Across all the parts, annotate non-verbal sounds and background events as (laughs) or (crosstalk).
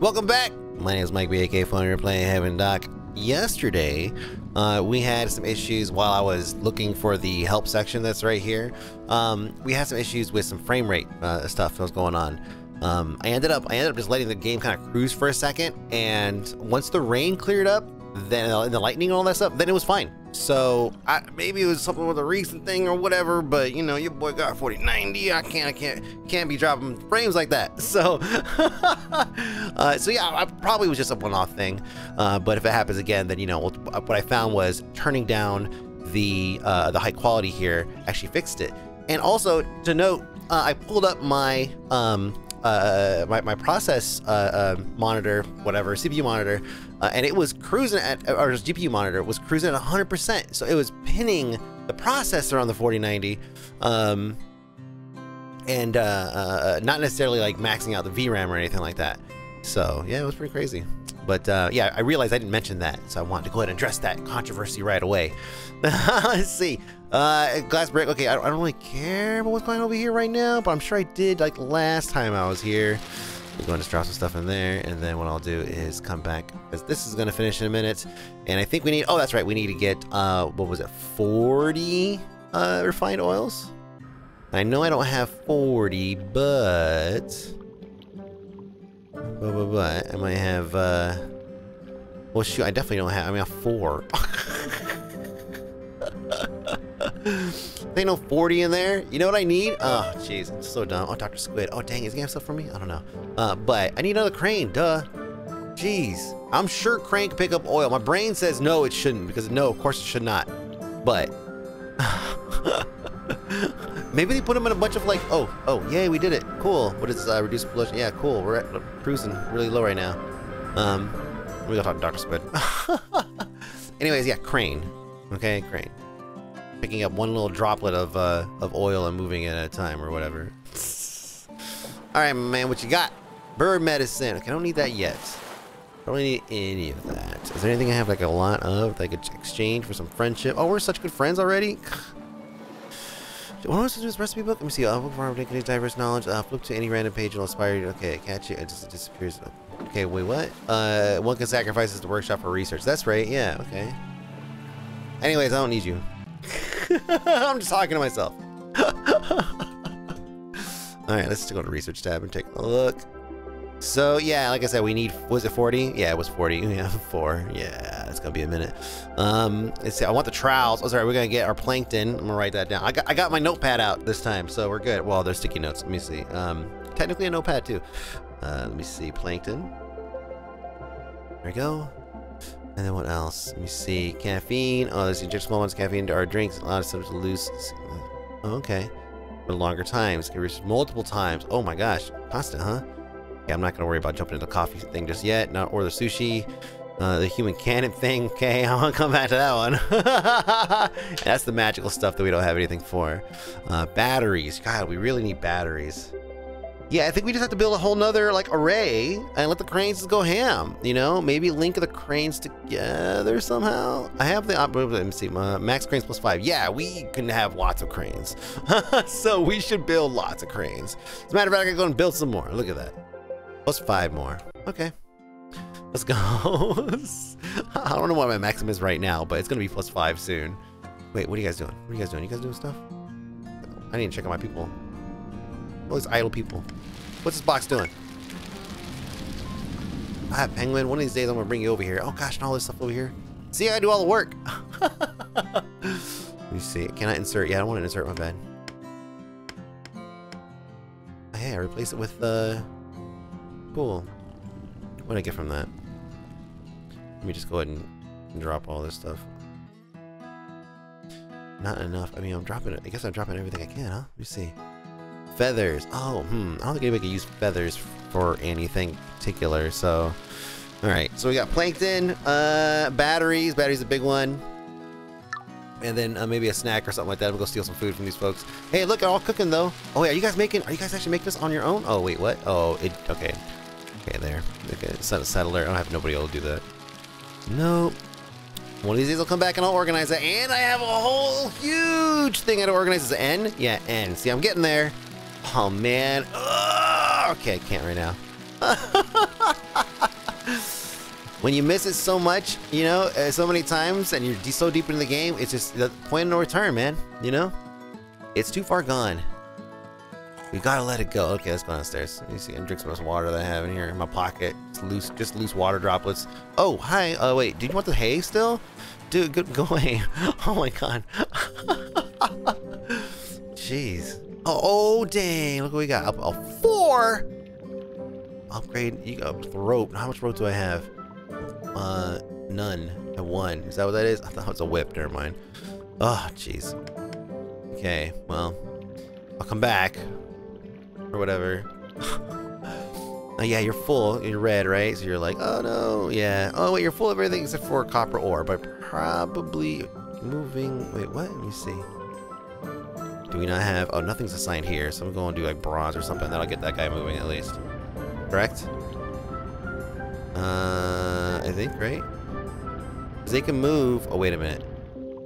Welcome back! My name is Mike B aka Fony. We're playing Havendock. Yesterday, uh, we had some issues while I was looking for the help section that's right here. Um, we had some issues with some frame rate uh, stuff that was going on. Um, I ended up I ended up just letting the game kind of cruise for a second, and once the rain cleared up, then uh, the lightning and all that stuff, then it was fine. So I, maybe it was something with a recent thing or whatever, but you know, your boy got 4090. I can't, I can't, can't be dropping frames like that. (laughs) So, (laughs) uh, so yeah, I probably was just a one-off thing. Uh, but if it happens again, then you know, what I found was turning down the uh, the high quality here actually fixed it. And also to note, uh, I pulled up my um, uh, my, my process uh, uh, monitor, whatever, CPU monitor, uh, and it was cruising at, or GPU monitor was cruising at 100%. So it was pinning the processor on the 4090, um, and uh, uh, not necessarily like maxing out the VRAM or anything like that. So yeah, it was pretty crazy. But yeah, I realized I didn't mention that, so I wanted to go ahead and address that controversy right away. (laughs) Let's see. Uh, glass brick. Okay, I don't, I don't really care about what's going on over here right now, but I'm sure I did like last time I was here. We're going to drop some stuff in there, and then what I'll do is come back because this is going to finish in a minute. And I think we need. Oh, that's right. We need to get uh, what was it? 40 uh refined oils. I know I don't have 40, but. But, but, but I might have. uh Well, shoot, I definitely don't have. I mean, I have four. (laughs) No 40 in there. You know what I need? Oh, jeez. I'm so dumb. Oh, Dr. Squid. Oh, dang. Is he have stuff for me? I don't know. Uh, but I need another crane. Duh. Jeez. I'm sure crane can pick up oil. My brain says no, it shouldn't. Because no, of course it should not. But. (laughs) Maybe they put them in a bunch of like, oh, oh, yay, we did it. Cool. What is uh, reduced pollution? Yeah, cool. We're at, uh, cruising really low right now. Um, we gotta talk to Dr. Squid. (laughs) Anyways, yeah, crane. Okay, crane picking up one little droplet of uh, of oil and moving it at a time or whatever. All right, man, what you got? Bird medicine. Okay, I don't need that yet. I don't need any of that. Is there anything I have like a lot of that I could exchange for some friendship? Oh, we're such good friends already. What was this recipe book? Let me see. Uh, book for contains diverse knowledge. Uh, flip to any random page and will inspire you. Okay, catch it. It just it disappears. Okay, wait, what? Uh, one can sacrifice the workshop for research. That's right. Yeah. Okay. Anyways, I don't need you. (laughs) I'm just talking to myself. (laughs) Alright, let's go to research tab and take a look. So yeah, like I said, we need, was it 40? Yeah, it was 40. (laughs) We have four. Yeah, it's gonna be a minute. Um, let's see, I want the trowels. Oh, sorry, we're gonna get our plankton. I'm gonna write that down. I got, I got my notepad out this time, so we're good. Well, they're sticky notes. Let me see. Um, technically a notepad too. Uh, let me see, plankton. There we go. And then what else? Let me see. Caffeine. Oh, there's inject small of caffeine into our drinks. A lot of stuff to lose. Oh, okay. For longer times. Reach multiple times. Oh my gosh. Pasta, huh? Yeah, I'm not gonna worry about jumping into the coffee thing just yet. Not or the sushi. Uh, the human cannon thing. (laughs) Okay, I want to come back to that one. (laughs) That's the magical stuff that we don't have anything for. Uh, batteries. God, we really need batteries. Yeah, I think we just have to build a whole nother like array and let the cranes go ham. You know, maybe link the cranes together somehow. I have the let me see, uh, max cranes plus five. Yeah, we can have lots of cranes, (laughs) so we should build lots of cranes. As a matter of fact, I can go and build some more. Look at that, plus five more. Okay, let's go. (laughs) I don't know what my maximum is right now, but it's gonna be plus five soon. Wait, what are you guys doing? What are you guys doing? You guys doing stuff? I need to check on my people. All these idle people. What's this box doing? Ah, Penguin, one of these days I'm gonna bring you over here. Oh gosh, and all this stuff over here. See, I do all the work. (laughs) Let me see. Can I insert? Yeah, I don't want to insert my bed. Hey, I replace it with, uh... Cool. What did I get from that? Let me just go ahead and, and drop all this stuff. Not enough. I mean, I'm dropping it. I guess I'm dropping everything I can, huh? Let me see. Feathers. Oh, hmm. I don't think anybody can use feathers for anything particular, so... Alright, so we got plankton, uh, batteries. Batteries a big one. And then uh, maybe a snack or something like that. We'll go steal some food from these folks. Hey, look, they're all cooking, though. Oh, yeah, are you guys making... Are you guys actually making this on your own? Oh, wait, what? Oh, it... Okay. Okay, there. Okay, set a settler. I don't have nobody to do that. Nope. One of these days I'll come back and I'll organize it. And I have a whole huge thing I to organize. Is N? Yeah, N. See, I'm getting there. Oh, man. Ugh! Okay, I can't right now. (laughs) when you miss it so much, you know, uh, so many times, and you're so deep into the game, it's just the point of no return, man. You know, it's too far gone. We gotta let it go. Okay, let's go downstairs. Let me see. and drink some of this water that I have in here in my pocket. Just loose, just loose water droplets. Oh, hi. Oh, wait. Did you want the hay still? Dude, go, (laughs) go away. Oh my god. (laughs) Jeez. Oh, dang. Look what we got. A, four. Upgrade. You got rope. How much rope do I have? Uh, none. I one. Is that what that is? I thought it was a whip. Never mind. Oh, jeez. Okay, well, I'll come back. Or whatever. (laughs) oh, yeah, you're full. You're red, right? So you're like, oh no, yeah. Oh, wait, you're full of everything except for copper ore, but probably moving. Wait, what? Let me see. Do we not have... Oh, nothing's assigned here, so I'm going to do like bronze or something. That'll get that guy moving at least. Correct? Uh, I think, right? They can move... Oh, wait a minute.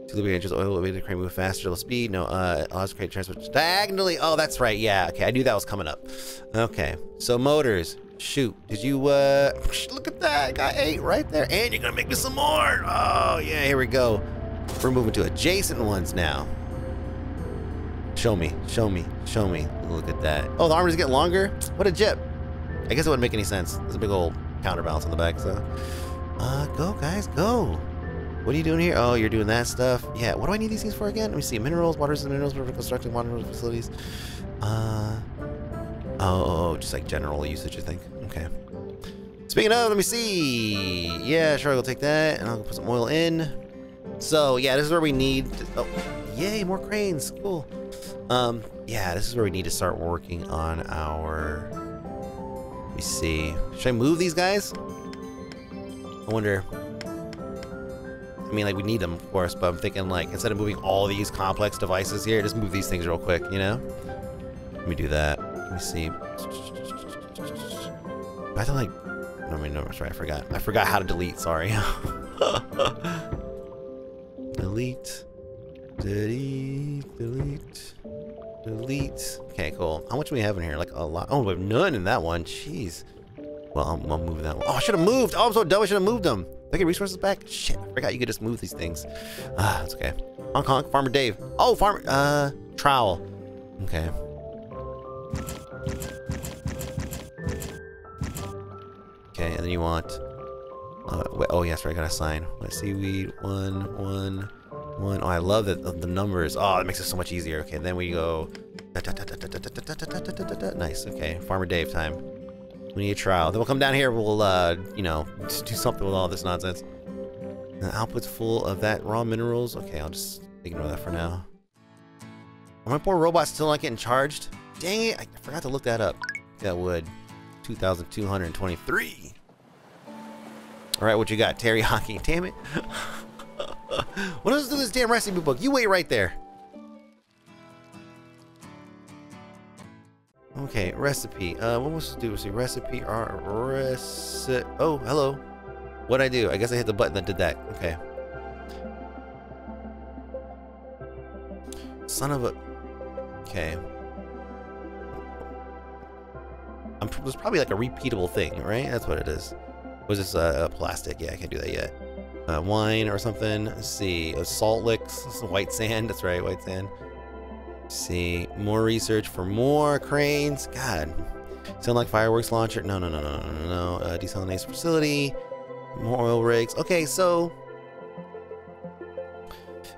Two lubricant oil will the crane move faster, less speed. No, uh, allows crane transfer diagonally. Oh, that's right. Yeah, okay. I knew that was coming up. Okay. So motors. Shoot. Did you, uh, look at that. I Got eight right there. And you're gonna make me some more. Oh, yeah, here we go. We're moving to adjacent ones now. Show me, show me, show me. Look at that. Oh, the armor's getting longer? What a jip. I guess it wouldn't make any sense. There's a big old counterbalance on the back, so. Uh, go, guys, go. What are you doing here? Oh, you're doing that stuff. Yeah, what do I need these things for again? Let me see. Minerals, waters and minerals for constructing water facilities. Uh, oh, oh, oh, just like general usage, I think. Okay. Speaking of, let me see. Yeah, sure, I'll take that, and I'll put some oil in. So, yeah, this is where we need... To, oh, yay, more cranes. Cool. Um, yeah, this is where we need to start working on our... Let me see. Should I move these guys? I wonder... I mean, like, we need them, of course, but I'm thinking, like, instead of moving all these complex devices here, just move these things real quick, you know? Let me do that. Let me see. I to, like... I mean, no, sorry, I forgot. I forgot how to delete, sorry. (laughs) delete. Delete. Delete. Delete. Okay, cool. How much do we have in here? Like, a lot. Oh, we have none in that one. Jeez. Well, I'll, I'll move that one. Oh, I should have moved. Oh, I'm so dumb. I should have moved them. I get resources back? Shit, I forgot you could just move these things. Ah, that's okay. Hong Kong, Farmer Dave. Oh, Farmer, uh, trowel. Okay. Okay, and then you want, uh, wait, oh yes, right, I got a sign. Let's seaweed, one, one, one. Oh, I love that the numbers. Oh, it makes it so much easier. Okay, then we go. Nice. Okay, Farmer Dave time. We need a trial. Then we'll come down here. We'll, uh, you know, do something with all this nonsense. The output's full of that raw minerals. Okay, I'll just ignore that for now. Are my poor robots still not getting charged? Dang it! I forgot to look that up. That would. 2,223. All right, what you got? Teriyaki. Damn it. What does do this damn recipe book? You wait right there. Okay, recipe. Uh, what was to do? See, recipe or recipe. Oh, hello. What'd I do? I guess I hit the button that did that. Okay. Son of a. Okay. I'm, probably like a repeatable thing, right? That's what it is. Was this uh, plastic? Yeah, I can't do that yet. Uh, wine or something. Let's see. Uh, salt licks. (laughs) White sand. That's right, white sand. Let's see. More research for more cranes. God. Sound like fireworks launcher. No, no, no, no, no, no, no. Uh, desalination facility. More oil rigs. Okay, so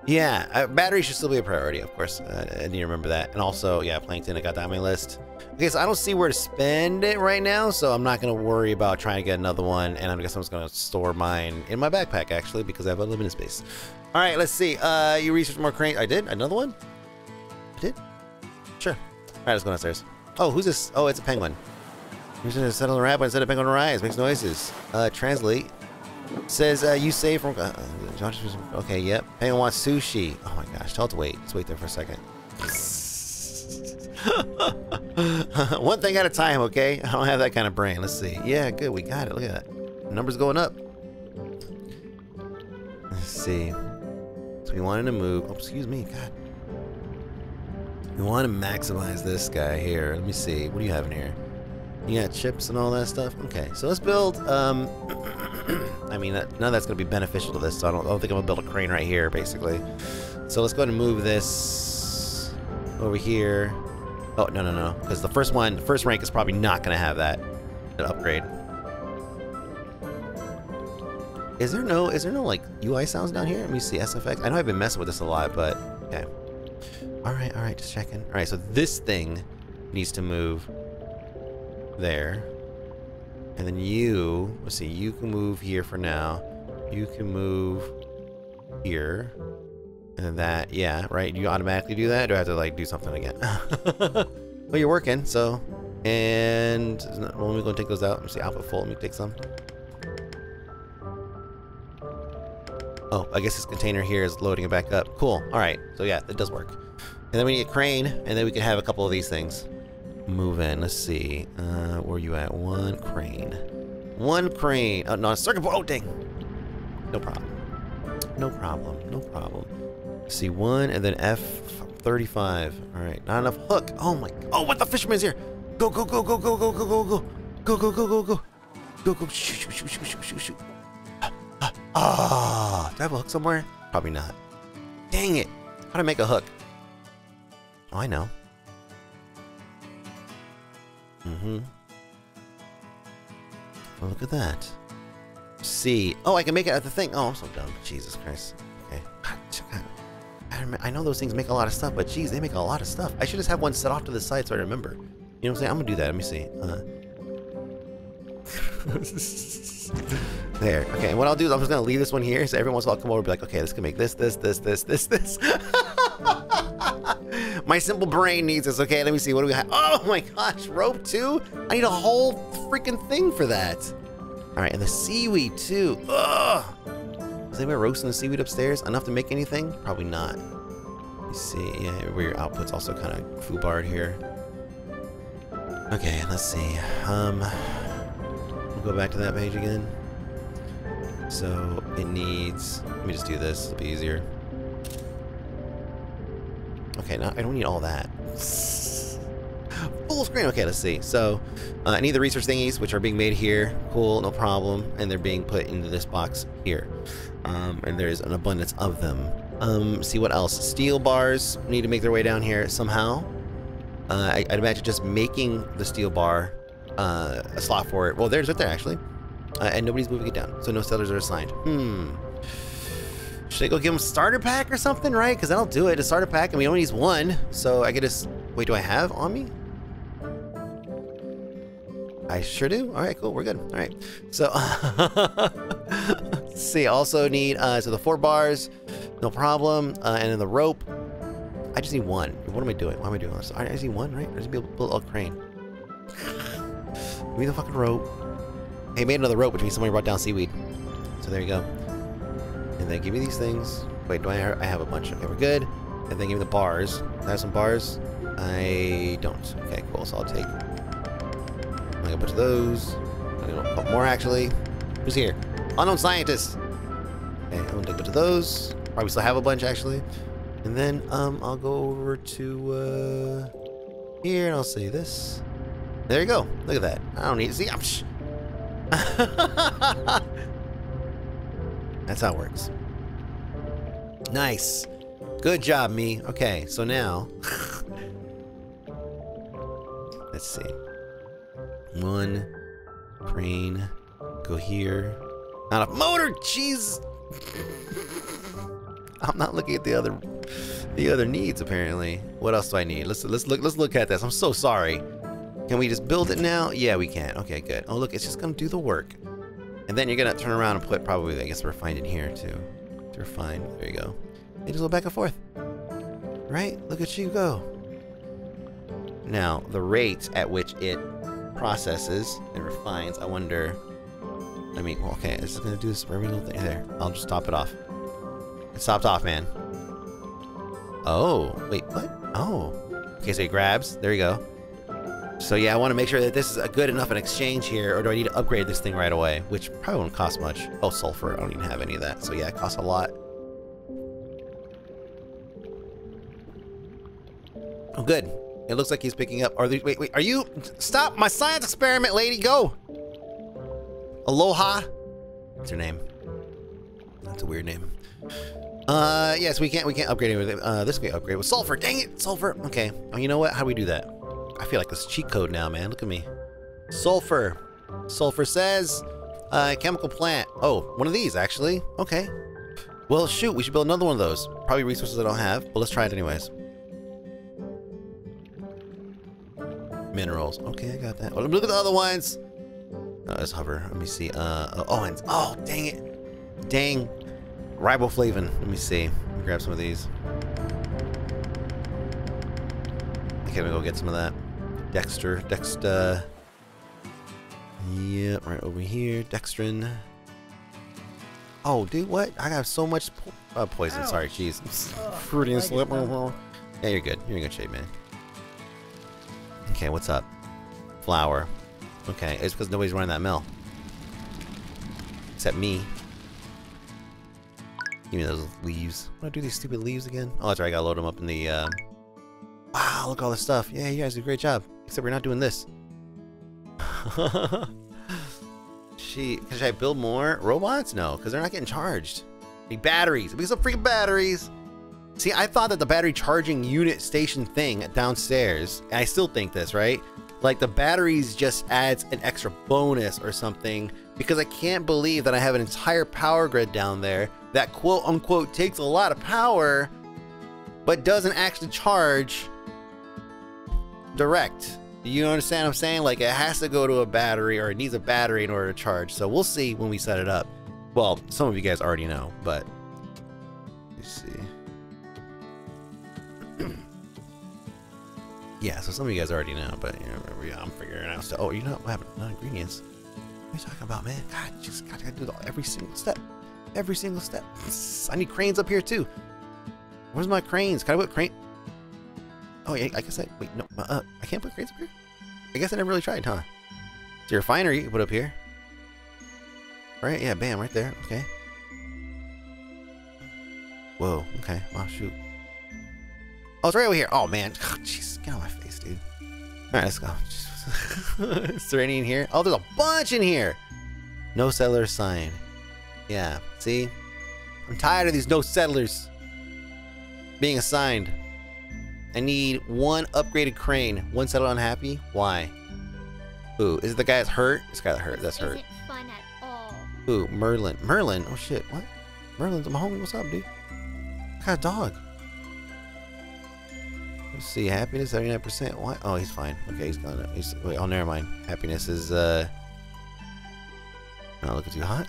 yeah, uh, battery should still be a priority, of course. Uh, I need to remember that. And also, yeah, Plankton, I got that on my list. Okay, so I don't see where to spend it right now, so I'm not going to worry about trying to get another one. And I guess I'm just going to store mine in my backpack, actually, because I have a unlimited space. All right, let's see. Uh, you researched more crane. I did? Another one? I did? Sure. All right, let's go downstairs. Oh, who's this? Oh, it's a penguin. Who's going to settle the rabbit instead of penguin rise? Makes noises. Uh, translate. Says, uh, you save from... Uh, okay, yep. Penguin wants sushi. Oh my gosh, tell it to wait. Let's wait there for a second. (laughs) One thing at a time, okay? I don't have that kind of brain. Let's see. Yeah, good. We got it. Look at that. Numbers going up. Let's see. So we wanted to move... Oh, excuse me. God. We want to maximize this guy here. Let me see. What do you have in here? You got chips and all that stuff? Okay, so let's build... Um, (clears throat) I mean, none of that's going to be beneficial to this, so I don't, I don't think I'm going to build a crane right here, basically. So let's go ahead and move this over here. Oh, no, no, no. Because the first one, the first rank is probably not going to have that, upgrade. Is there no, is there no, like, UI sounds down here? Let me see, SFX. I know I've been messing with this a lot, but, okay. Alright, alright, just checking. Alright, so this thing needs to move there. And then you, let's see, you can move here for now. You can move here. And that, yeah, right? You automatically do that? Do I have to, like, do something again? (laughs) well, you're working, so. And, well, let me go take those out. Let me see, output full. Let me take some. Oh, I guess this container here is loading it back up. Cool. All right. So yeah, it does work. And then we need a crane, and then we can have a couple of these things. Move in. Let's see. Uh, where are you at? One crane. One crane. Oh, no, circuit board. Oh, dang. No problem. No problem. No problem. See, one, and then F35. All right. Not enough hook. Oh, my. Oh, what? The fisherman's here. Go, go, go, go, go, go, go, go, go. Go, go, go, go, go. Go, go. Shoot, shoot, shoot, shoot, shoot, shoot. Ah, do I have a hook somewhere? Probably not. Dang it. How to make a hook? Oh, I know. Mm-hmm. Oh, look at that. C. Oh, I can make it at the thing. Oh, I'm so dumb. Jesus Christ. I know those things make a lot of stuff, but geez, they make a lot of stuff. I should just have one set off to the side so I remember. You know what I'm saying? I'm gonna do that. Let me see. Uh. (laughs) there. Okay, what I'll do is I'm just gonna leave this one here, so every once in a while come over and be like, okay, this can make this, this, this, this, this, this. (laughs) my simple brain needs this. Okay, let me see. What do we have? Oh my gosh, rope too? I need a whole freaking thing for that. All right, and the seaweed too. Ugh. Is anybody roasting the seaweed upstairs? Enough to make anything? Probably not. See. Yeah, where your output's also kind of foobarred here. Okay, let's see. Um, we'll go back to that page again. So it needs. Let me just do this. It'll be easier. Okay, now I don't need all that. Full screen. Okay, let's see. So, uh, I need the research thingies, which are being made here. Cool, no problem. And they're being put into this box here. Um, and there's an abundance of them. Um, see what else? Steel bars need to make their way down here somehow. Uh, I, would imagine just making the steel bar uh, a slot for it. Well, there's right there, actually. Uh, and nobody's moving it down, so no settlers are assigned. Hmm. Should I go give a starter pack or something, right? Because that'll do it. A starter pack, and we only use one. So I could just... Wait, do I have on me? I sure do. All right, cool. We're good. All right. So, (laughs) see. Also need, uh, so the four bars, no problem. Uh, and then the rope. I just need one. What am I doing? What am I doing? This? I just need one, right? I just be a little crane. (sighs) Give me the fucking rope. Hey, made another rope, which means somebody brought down seaweed. So there you go. And then give me these things. Wait, do I, I have a bunch? Okay, we're good. And then give me the bars. I have some bars? I don't. Okay, cool. So I'll take like a bunch of those. I a couple more actually. Who's here? Unknown scientist. Okay, I'm gonna take a bunch of those. Probably still have a bunch actually. And then um, I'll go over to uh, here and I'll say this. There you go. Look at that. I don't need to see. I'm (laughs) That's how it works. Nice. Good job, me. Okay, so now... (laughs) let's see. One. Crane. Go here. Not a motor! Jeez! (laughs) I'm not looking at the other the other needs apparently. What else do I need? Let's let's look let's look at this. I'm so sorry. Can we just build it now? Yeah, we can. Okay, good. Oh, look, it's just gonna do the work. And then you're gonna turn around and put probably, I guess, refined in here too. To refine. There you go. They just go back and forth. Right? Look at you go. Now, the rate at which it processes and refines, I wonder. I mean, okay, is it gonna do this every little thing? There, I'll just top it off. It stopped off, man. Oh, wait, what? Oh. Okay, so he grabs. There you go. So yeah, I want to make sure that this is a good enough an exchange here, or do I need to upgrade this thing right away? Which probably won't cost much. Oh, sulfur. I don't even have any of that. So yeah, it costs a lot. Oh, good. It looks like he's picking up. Are they, wait, wait, are you? Stop my science experiment, lady. Go. Aloha. What's her name? That's a weird name. Uh, yes, we can't we can't upgrade anything. Uh, this can be upgrade with sulfur. Dang it, sulfur. Okay. Oh, you know what? How do we do that? I feel like this cheat code now, man. Look at me. Sulfur. Sulfur says, uh, chemical plant. Oh, one of these actually. Okay. Well, shoot, we should build another one of those. Probably resources I don't have, but let's try it anyways. Minerals. Okay, I got that. Oh, look at the other ones. Oh, let's hover. Let me see. Uh, oh, and, oh, dang it. Dang. Riboflavin. Let me see. Let me grab some of these. Okay, we go get some of that. Dexter. Dexter. Yep, right over here. Dextrin. Oh, dude, what? I got so much po uh, poison. Ouch. Sorry, jeez. Fruity and slip. Yeah, you're good. You're in good shape, man. Okay, what's up? Flour. Okay, it's because nobody's running that mill. Except me. Give me those leaves. What do I do these stupid leaves again? Oh, that's right. I gotta load them up in the. Uh... Wow, look all this stuff. Yeah, you guys do a great job. Except we're not doing this. (laughs) She, should I build more robots? No, because they're not getting charged. Need batteries. Because some freaking batteries. See, I thought that the battery charging unit station thing downstairs, and I still think this, right? Like the batteries just adds an extra bonus or something because I can't believe that I have an entire power grid down there that quote unquote takes a lot of power but doesn't actually charge direct. You understand what I'm saying? Like it has to go to a battery or it needs a battery in order to charge. So we'll see when we set it up. Well, some of you guys already know, but let's see. (clears throat) yeah, so some of you guys already know, but yeah, I'm figuring out stuff. Oh, you know what happened? No ingredients. Are you talking about, man? God, just gotta do every single step. Every single step. I need cranes up here too. Where's my cranes? Can I put crane? Oh, yeah, I guess I... Wait, no. Uh, I can't put cranes up here? I guess I never really tried, huh? There a refinery you can put up here? Right? Yeah, bam, right there. Okay. Whoa, okay. Wow, shoot. Oh, it's right over here. Oh, man. (laughs) Jeez, get out my face, dude. Alright, let's go. (laughs) Is there any in here? Oh, there's a bunch in here! No settler sign. Yeah, see? I'm tired of these no settlers being assigned. I need one upgraded crane. One settled unhappy? Why? Who? Is it the guy that's hurt? This guy that hurt. That's hurt. Fun at all. Who? Merlin. Merlin? Oh shit. What? Merlin's my homie. What's up, dude? What kind of dog? Let's see. Happiness 79%. Why? Oh, he's fine. Okay, he's gone. He's wait. Oh, never mind. Happiness is uh. Not looking too hot.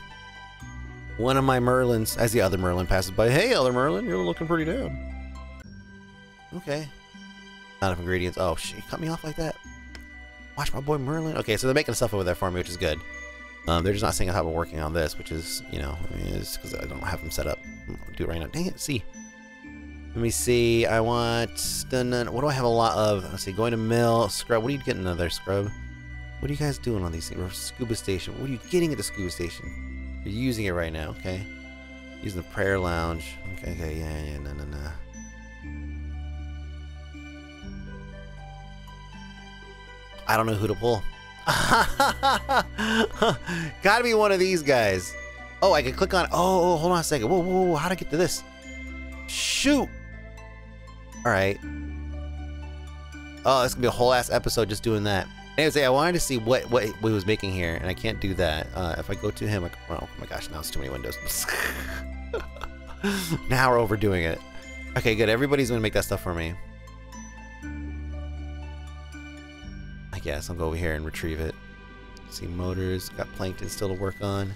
One of my Merlins, as the other Merlin passes by. Hey, other Merlin, you're looking pretty down. Okay. Not enough ingredients. Oh, she Cut me off like that. Watch my boy Merlin. Okay, so they're making stuff over there for me, which is good. Um, they're just not saying how we're working on this, which is, you know, I mean, it's because I don't have them set up. I'll do it right now. Dang it, see. Let me see. I want... Dun, dun, what do I have a lot of? Let's see. Going to mill. Scrub. What are you getting another scrub? What are you guys doing on these things? Scuba station. What are you getting at the scuba station? You're using it right now, okay? Using the prayer lounge. Okay, okay, yeah, yeah, no, no, no. I don't know who to pull. (laughs) Gotta be one of these guys. Oh, I can click on. Oh, hold on a second. Whoa, whoa, whoa. How to get to this? Shoot. All right. Oh, it's gonna be a whole ass episode just doing that. Anyways, I wanted to see what what he was making here, and I can't do that. Uh, if I go to him, like, oh my gosh, now it's too many windows. (laughs) now we're overdoing it. Okay, good. Everybody's gonna make that stuff for me. I guess I'll go over here and retrieve it. See motors, got plankton still to work on.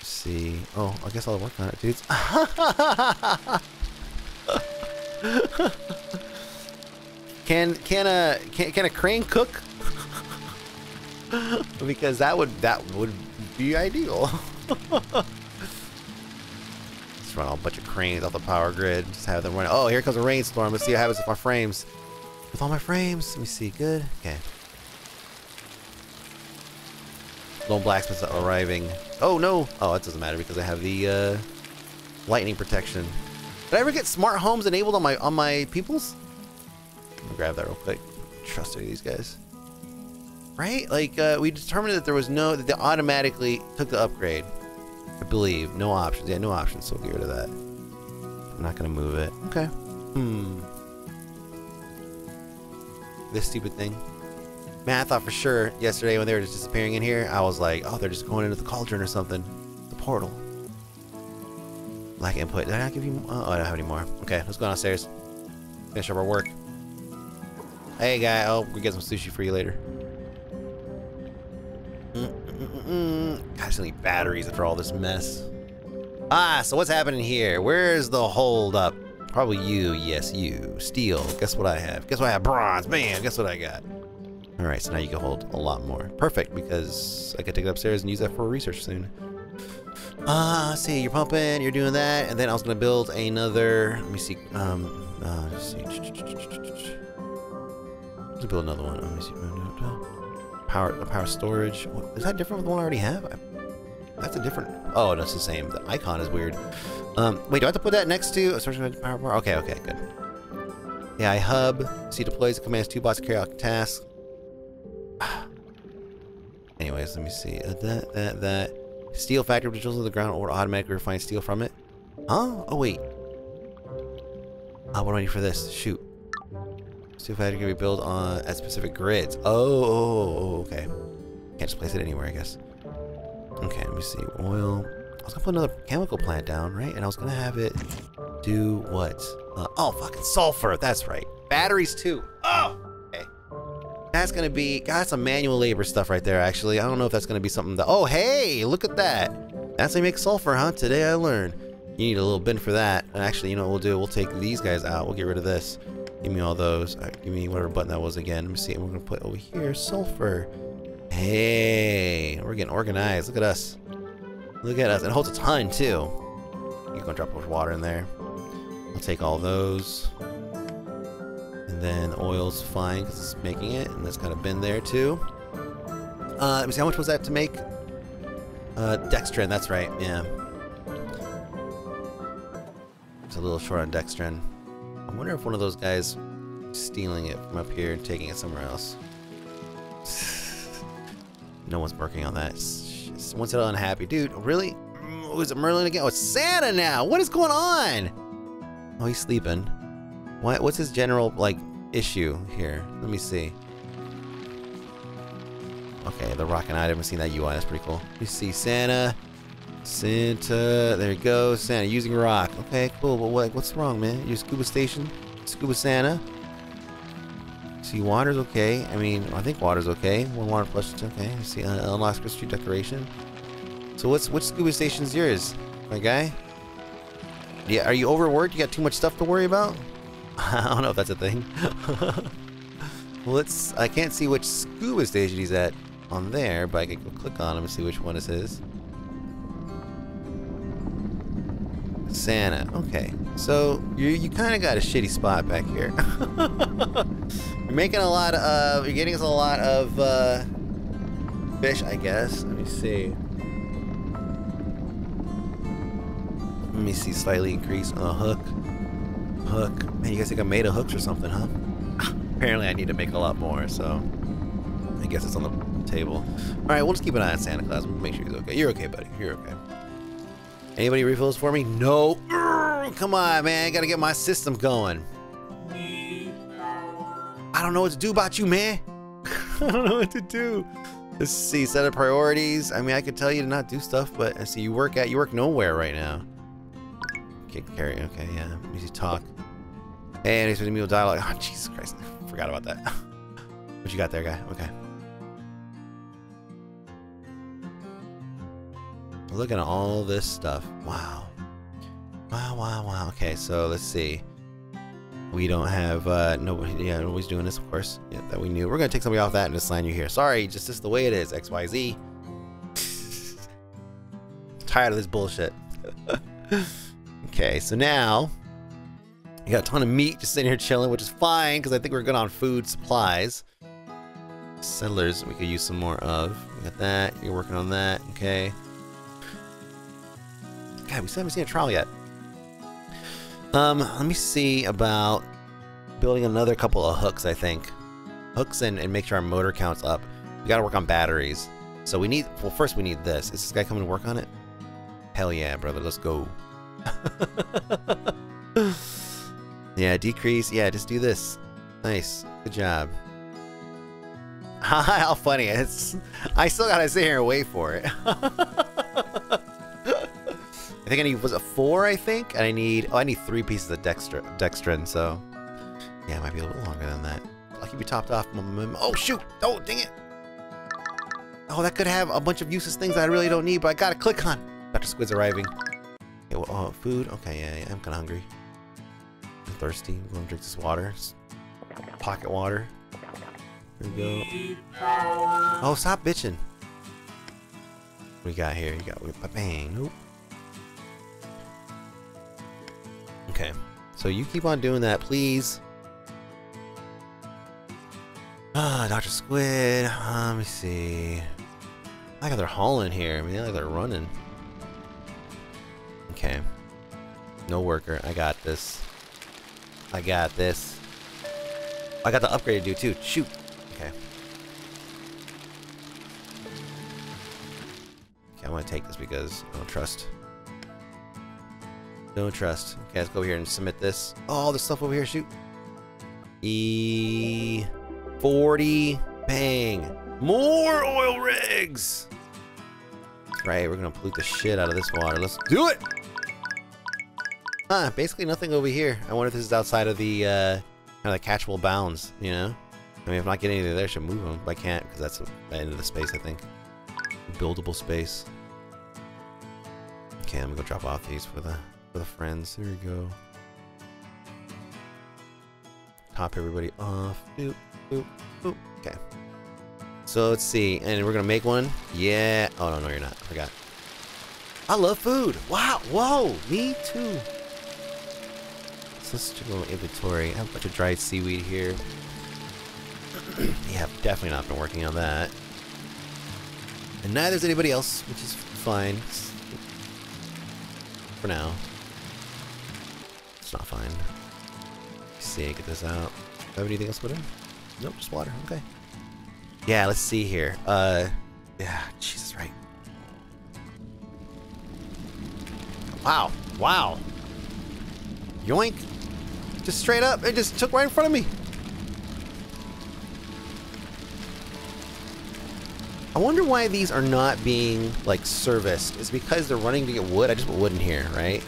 See. Oh, I guess I'll work on it, dudes. (laughs) can can a can, can a crane cook? because that would that would be ideal. Just run a bunch of cranes off the power grid. Just have them run. Oh, here comes a rainstorm. Let's see what happens with my frames with all my frames. Let me see. Good. Okay. Lone blacksmiths arriving. Oh no! Oh, that doesn't matter because I have the uh, lightning protection. Did I ever get smart homes enabled on my on my peoples? Let me grab that real quick. Trust any of these guys. Right? Like, uh, we determined that there was no, that they automatically took the upgrade. I believe. No options. Yeah, no options, so we'll get rid of that. I'm not gonna move it. Okay. Hmm. This stupid thing. Man, I thought for sure yesterday when they were just disappearing in here, I was like, oh, they're just going into the cauldron or something. The portal. Lack input. Did I not give you... Oh, I don't have any more. Okay, let's go downstairs. Finish up our work. Hey, guy. Oh, we get some sushi for you later. Mm -mm -mm Gosh, I need batteries after all this mess. Ah, so what's happening here? Where's the hold up? Probably you. Yes, you. Steel. Guess what I have? Guess what I have? Bronze. Bam. Guess what I got? Alright, so now you can hold a lot more. Perfect, because I can take it upstairs and use that for research soon. Ah, uh, see, you're pumping, you're doing that, and then I was gonna build another. Let me see. Um, uh, let's see. Let's build another one. Let me see. Power, power storage. Is that different from the one I already have? That's a different. Oh, it's the same. The icon is weird. Um, wait, do I have to put that next to power bar? Okay, okay, good. AI hub. See deploys commands two bots to carry out tasks. (sighs) Anyways, let me see. Uh, that, that, that. Steel factory patrols of the ground or automatically refine steel from it. Huh? Oh, wait. Oh, what do I need for this? Shoot. Steel factory can be built on at specific grids. Oh, oh, oh, okay. Can't just place it anywhere, I guess. Okay, let me see. Oil. I was gonna put another chemical plant down, right? And I was gonna have it do what? Uh, oh, fucking sulfur. That's right. Batteries too. Oh. That's gonna be, got some manual labor stuff right there, actually. I don't know if that's gonna be something that, oh, hey, look at that. That's how you make sulfur, huh? Today I learned. You need a little bin for that. And actually, you know what we'll do? We'll take these guys out. We'll get rid of this. Give me all those. Give me whatever button that was again. Let me see. We're gonna put over here sulfur. Hey, we're getting organized. Look at us. Look at us. It holds a ton too. You're gonna drop a water in there. I'll take all those. And then oil's fine because it's making it, and that's kind of been there too. Uh, let me see, how much was that to make? Uh, dextrin, that's right, yeah. It's a little short on dextrin. I wonder if one of those guys stealing it from up here and taking it somewhere else. (laughs) no one's working on that. One's still unhappy. Dude, really? Oh, is it Merlin again? Oh, it's Santa now! What is going on? Oh, he's sleeping. What, what's his general, like, issue here? Let me see. Okay, the rocket item. I've seen that UI. That's pretty cool. You see Santa. Santa. There you go. Santa using rock. Okay, cool. But what, what's wrong, man? Your scuba station? Scuba Santa? See, water's okay. I mean, I think water's okay. One water flush is okay. See, uh, unlocks Christmas tree decoration. So what's which scuba station's yours, my guy? Yeah, are you overworked? You got too much stuff to worry about? (laughs) I don't know if that's a thing. (laughs) well, let's. I can't see which scuba station he's at on there, but I can go click on him and see which one is his. Santa. Okay, so you you kind of got a shitty spot back here. (laughs) you're making a lot of. You're getting us a lot of uh, fish, I guess. Let me see. Let me see. Slightly increase on a hook. Hook. Man, you guys think I made a hooks or something, huh? (laughs) Apparently I need to make a lot more, so... I guess it's on the table. Alright, we'll just keep an eye on Santa Claus. Make sure he's okay. You're okay, buddy. You're okay. Anybody refills for me? No. Come on, man. I gotta get my system going. I don't know what to do about you, man. (laughs) I don't know what to do. Let's see, set of priorities. I mean, I could tell you to not do stuff, but I see you work at you work nowhere right now. Okay, carry. Okay, yeah. Easy talk. And he's meal dialogue. Oh, Jesus Christ. (laughs) Forgot about that. (laughs) what you got there, guy? Okay. Look at all this stuff. Wow. Wow, wow, wow. Okay, so let's see. We don't have, uh, nobody, yeah, nobody's doing this, of course. Yeah, that we knew. We're gonna take somebody off that and just assign you here. Sorry, just this is the way it is, XYZ. (laughs) Tired of this bullshit. okay, so now you got a ton of meat just sitting here chilling, which is fine, because I think we're good on food supplies. Settlers, we could use some more of. We got that. You're working on that. Okay. God, we still haven't seen a trial yet. Um, let me see about building another couple of hooks, I think. Hooks and, and make sure our motor count's up. We gotta work on batteries. So we need, well, first we need this. Is this guy coming to work on it? Hell yeah, brother. Let's go. (laughs) yeah, decrease. Yeah, just do this. Nice. Good job. (laughs) How funny. It's, I still gotta sit here and wait for it. (laughs) I think I need, was it four, I think? And I need, oh, I need three pieces of dextra, dextrin, so. Yeah, it might be a little longer than that. I'll keep you topped off. Oh, shoot! Oh, dang it! Oh, that could have a bunch of useless things that I really don't need, but I gotta click on. Dr. Squid's arriving. Okay, well, oh, food? Okay, yeah, yeah I'm kinda hungry. Thirsty. I'm gonna drink this water. Pocket water. There we go. Oh, stop bitching. We got here? You got bang. Nope. Okay. So you keep on doing that, please. Ah, Dr. Squid. Uh, let me see. I got they're hauling here. I mean, like they're running. Okay. No worker. I got this. I got this. I got the upgrade to do too. Shoot. Okay. Okay, I'm gonna take this because I don't trust. Don't trust. Okay, let's go over here and submit this. Oh, the stuff over here. Shoot. E. 40. Bang. More oil rigs. right. We're gonna pollute the shit out of this water. Let's do it. Huh, basically nothing over here. I wonder if this is outside of the, uh, kind of the catchable bounds, you know? I mean, if I'm not getting anything there, I should move them. But I can't, because that's the end of the space, I think. Buildable space. Okay, I'm gonna go drop off these for the for the friends. Here we go. Top everybody off. Boop, boop, boop. Okay. So let's see, and we're gonna make one. Yeah. Oh no, no, you're not. I forgot. I love food. Wow. Whoa. Me too. So let's check my inventory. I have a bunch of dried seaweed here. (clears throat) yeah, definitely not been working on that. And neither is anybody else, which is fine. For now. It's not fine. Let's see, get this out. Do I have anything else to put in? Nope, just water. Okay. Yeah, let's see here. Uh, yeah, Jesus, right. Wow, wow. Yoink. Just straight up, it just took right in front of me. I wonder why these are not being, like, serviced. Is because they're running to get wood? I just put wood in here, right?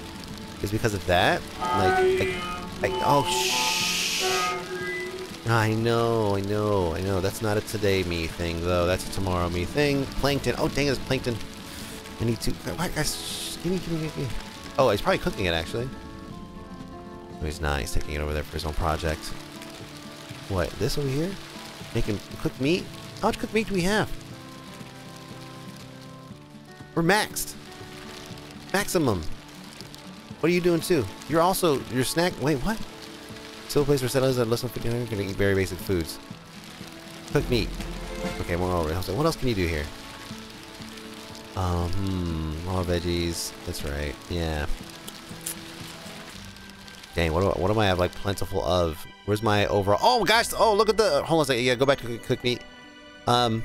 Is because of that? Like, like, like oh, shh. I know, I know, I know. That's not a today me thing, though. That's a tomorrow me thing. Plankton. Oh, dang, it's plankton. I need to. Why, guys? Give me, give me, give me. Oh, he's probably cooking it, actually. He's not. He's taking it over there for his own project. What, this over here? Making cooked meat? How much cooked meat do we have? We're maxed. Maximum. What are you doing too? You're also, your snack, wait, what? Still a place for settlers that less than 1500 can eat very basic foods. Cooked meat. Okay, more over. What else can you do here? Um, hmm, all veggies. That's right. Yeah. Dang, what do I, what am I have like plentiful of? Where's my overall? Oh gosh! Oh look at the. Hold on a second. Yeah, go back to cook meat. Um,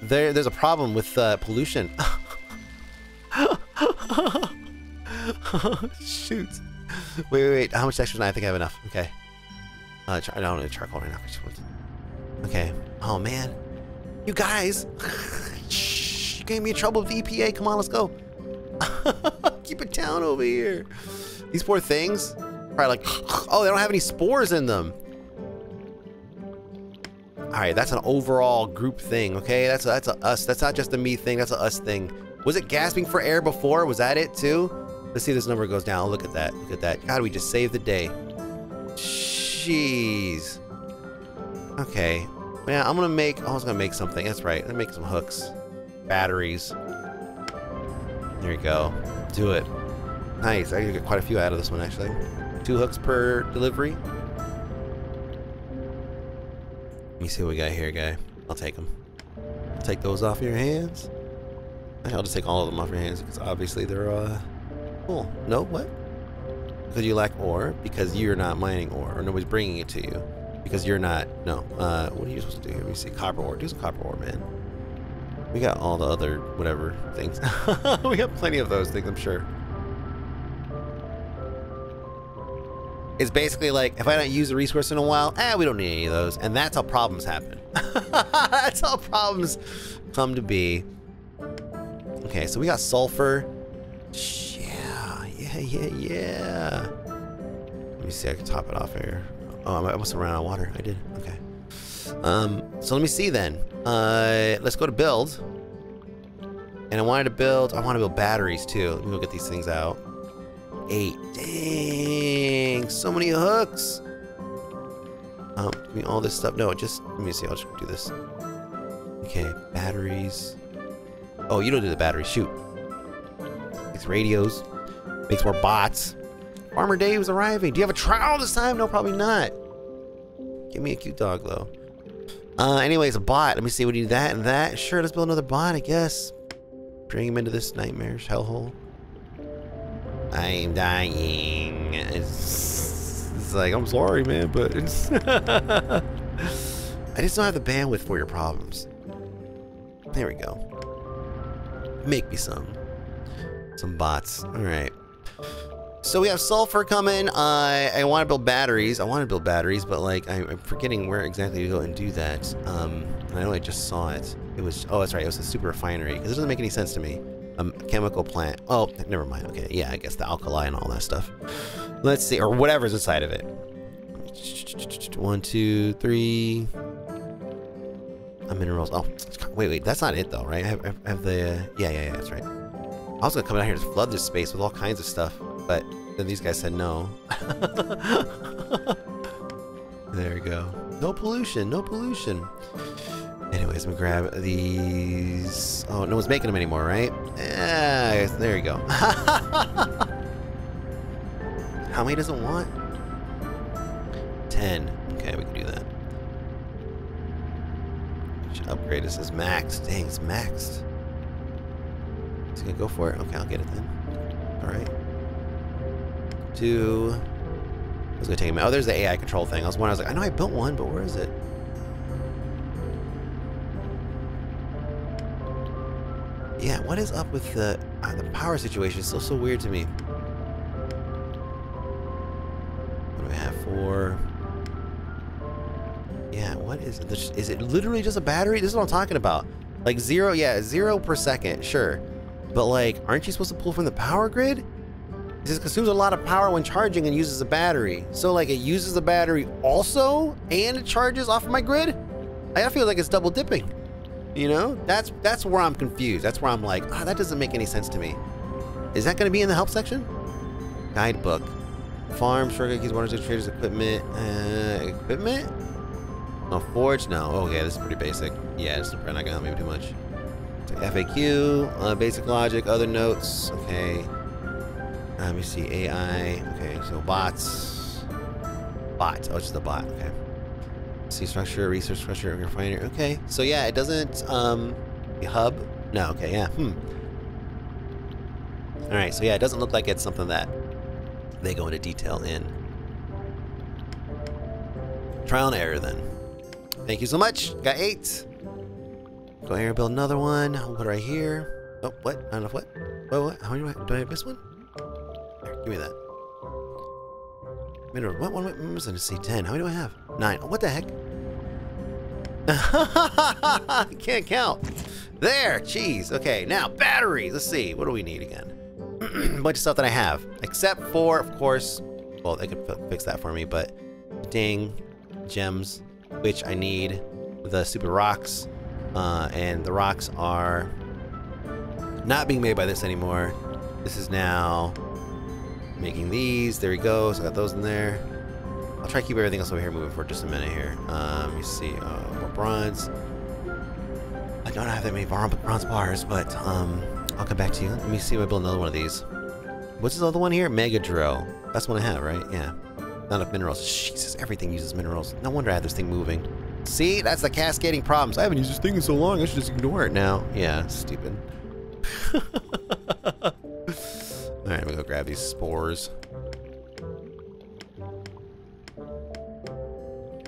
there there's a problem with uh, pollution. (laughs) Shoot. Wait, wait, wait. How much extra? I think I have enough. Okay. Uh, I don't need charcoal right now. Okay. Oh man, you guys. (laughs) Shh, you gave me trouble with EPA. Come on, let's go. (laughs) Keep it down over here. These poor things. Probably like, oh, they don't have any spores in them. All right, that's an overall group thing, okay? That's a, that's a us. That's not just a me thing. That's a us thing. Was it gasping for air before? Was that it too? Let's see if this number goes down. Look at that. Look at that. God, we just saved the day. Jeez. Okay. Man, I'm gonna make. I was gonna make something. That's right. I'm gonna make some hooks, batteries. There you go. Do it. Nice. I get quite a few out of this one actually. Two hooks per delivery. Let me see what we got here, guy. I'll take them. Take those off your hands. I'll just take all of them off your hands because obviously they're uh cool. No, what? Because you lack ore because you're not mining ore or nobody's bringing it to you. Because you're not, no. Uh, what are you supposed to do here? Let me see, copper ore. Do some copper ore, man. We got all the other, whatever, things. (laughs) we got plenty of those things, I'm sure. It's basically like, if I don't use a resource in a while, eh, we don't need any of those. And that's how problems happen. (laughs) that's how problems come to be. Okay, so we got sulfur. Yeah, yeah, yeah, yeah. Let me see, I can top it off here. Oh, I have run out of water. I did. Okay. Um, so let me see then. Uh, let's go to build. And I wanted to build, I want to build batteries too. Let me go get these things out. Eight. Dang, so many hooks. Um, give me all this stuff. No, just, let me see, I'll just do this. Okay, batteries. Oh, you don't do the batteries, shoot. Makes radios. Makes more bots. Farmer Dave's arriving. Do you have a trowel this time? No, probably not. Give me a cute dog, though. Uh, anyways, a bot. Let me see. We need that and that. Sure, let's build another bot, I guess. Bring him into this nightmarish hellhole. I'm dying. It's, it's like, I'm sorry, man, but it's... (laughs) I just don't have the bandwidth for your problems. There we go. Make me some. Some bots. Alright. So we have sulfur coming. Uh, I want to build batteries. I want to build batteries, but like I, am forgetting where exactly to go and do that. Um, I I just saw it. It was oh, that's right. It was a super refinery because it doesn't make any sense to me. A chemical plant. Oh, never mind. Okay, yeah, I guess the alkali and all that stuff. Let's see, or whatever's inside of it. One, two, three. A minerals. Oh, wait, wait. That's not it though, right? I have, I have the. Yeah, yeah, yeah. That's right. I was gonna come out here to flood this space with all kinds of stuff. But then these guys said no. (laughs) there we go. No pollution, no pollution. Anyways, gonna grab these. Oh, no one's making them anymore, right? Yeah, there you go. (laughs) How many does it want? 10. Okay, we can do that. Should upgrade this as max. Dang, it's maxed. He gonna go for it? Okay, I'll get it then. Alright to... I was gonna take him. Oh, there's the AI control thing. I was wondering. I was like, I know I built one, but where is it? Yeah, what is up with the uh, the power situation? It's still so weird to me. What do we have for? Yeah, what is it? Is it literally just a battery? This is what I'm talking about. Like zero, yeah, zero per second, sure. But like, aren't you supposed to pull from the power grid? This consumes a lot of power when charging and uses a battery. So like it uses the battery also and it charges off of my grid? I feel like it's double dipping. You know? That's that's where I'm confused. That's where I'm like, ah, oh, that doesn't make any sense to me. Is that going to be in the help section? Guidebook. Farm, shortcut keys, water traders, equipment. Uh, equipment? No, forge? No. Okay, this is pretty basic. Yeah, is probably not going to help me too much. FAQ, uh, basic logic, other notes. Okay. Let me see, AI. Okay, so bots. Bots. Oh, it's just a bot. Okay. See structure, research structure, refinery. Okay, so yeah, it doesn't. Um, hub. No. Okay. Yeah. Hmm. All right. So yeah, it doesn't look like it's something that they go into detail in. Trial and error then. Thank you so much. Got eight. Go here and build another one. It right here. Oh, what? I don't know what. What? what? How many do I, do I miss one? Give me that. Mineral. What? What? what I was going to say 10. How many do I have? 9. Oh, what the heck? I (laughs) can't count. There. Jeez. Okay. Now, batteries. Let's see. What do we need again? A (clears throat) bunch of stuff that I have. Except for, of course... Well, they could fix that for me, but... Ding. Gems. Which I need. The super rocks. Uh, and the rocks are... Not being made by this anymore. This is now making these. There we go. So I got those in there. I'll try to keep everything else over here moving for just a minute here. Um, me see. Uh, more bronze. I don't have that many bronze bars, but um, I'll come back to you. Let me see if I build another one of these. What's this other one here? Mega drill. That's one I have, right? Yeah. Not enough minerals. Jesus, everything uses minerals. No wonder I have this thing moving. See, that's the cascading problems. I haven't used this thing in so long. I should just ignore it now. Yeah, stupid. (laughs) Grab these spores.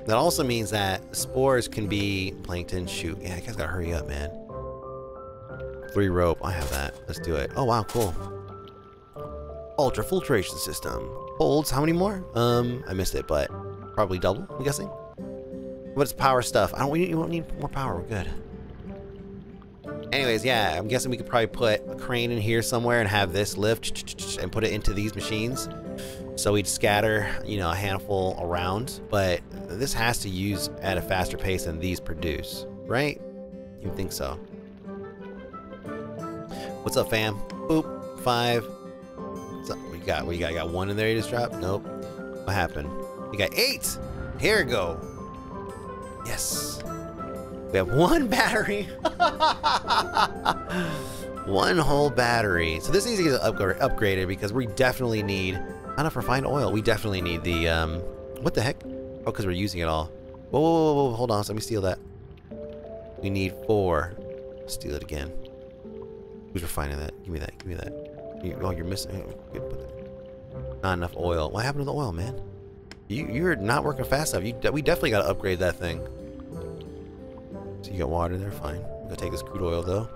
That also means that spores can be plankton. Shoot, yeah, I guys gotta hurry up, man. Three rope, I have that. Let's do it. Oh wow, cool. Ultra filtration system holds how many more? Um, I missed it, but probably double. I'm guessing. What's power stuff? I don't. We don't need more power. We're good. Anyways, yeah, I'm guessing we could probably put a crane in here somewhere and have this lift and put it into these machines. So we'd scatter, you know, a handful around, but this has to use at a faster pace than these produce, right? You think so? What's up, fam? Boop. Five. What's up? We got, we got, got one in there you just dropped? Nope. What happened? We got eight. Here we go. Yes. We have one battery. one whole battery. So this needs to get upgra upgraded because we definitely need, not enough refined oil. We definitely need the, um, what the heck? Oh, because we're using it all. Whoa, whoa, whoa, whoa, hold on. So Let me steal that. We need four. Steal it again. Who's refining that? Give me that. Give me that. You, oh, you're missing. Not enough oil. What happened to the oil, man? You, you're not working fast enough. You, we definitely got to upgrade that thing. So you got water there, fine. I'm gonna take this crude oil though.